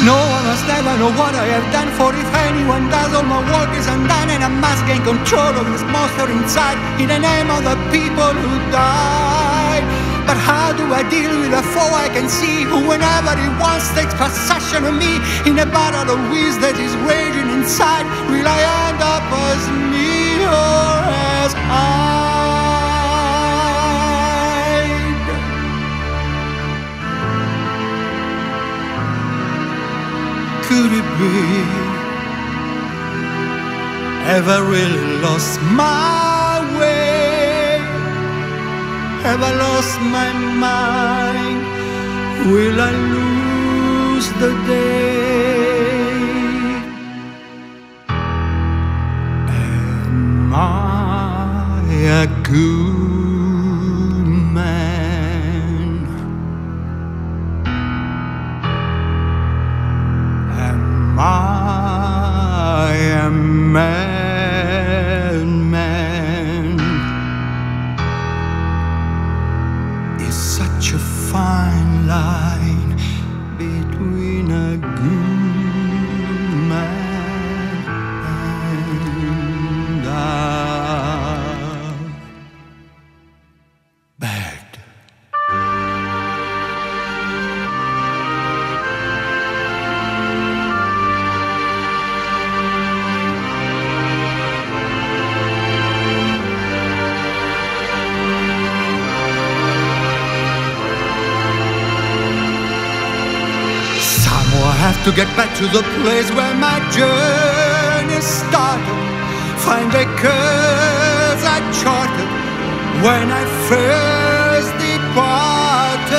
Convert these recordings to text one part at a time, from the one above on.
No one must ever know what I have done For. If anyone does all my work is undone And I must gain control of this monster inside. In the name of the people who died. But how do I deal with a foe? I can see Who whenever he wants takes possession of me. In a battle of wills that is raging inside Will I could it be? Have I really lost my way? Have I lost my mind? Will I lose the day? Am I a good such a fine line between a good man and a bad. To get back to the place where my journey started. Find the curves I charted when I first departed.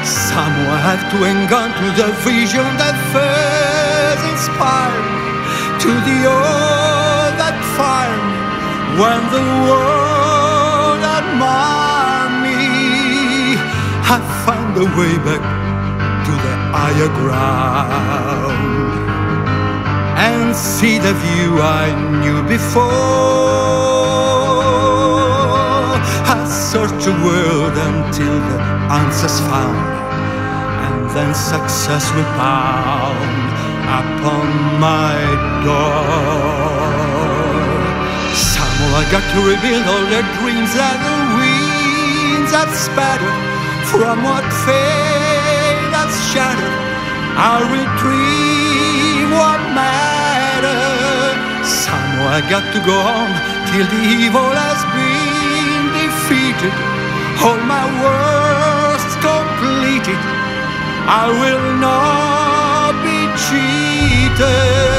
Somehow I have to hang on to the vision that first inspired me to the old that me when the world admired me. I found the way back higher ground and see the view I knew before. I searched the world until the answers found, and then success will pound upon my door. Somehow I got to reveal all the dreams that the winds have spattered from what shattered. I'll retrieve what mattered. Somehow I got to go on till the evil has been defeated. All my works completed. I will not be cheated.